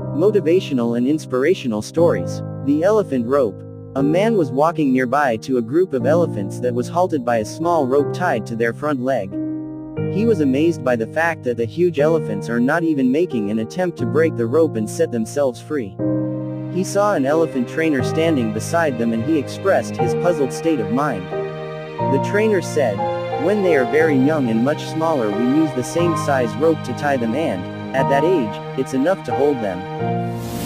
Motivational and inspirational stories. The elephant rope. A man was walking nearby to a group of elephants that was halted by a small rope tied to their front leg. He was amazed by the fact that the huge elephants are not even making an attempt to break the rope and set themselves free. He saw an elephant trainer standing beside them and he expressed his puzzled state of mind. The trainer said, when they are very young and much smaller we use the same size rope to tie them and, at that age, it's enough to hold them.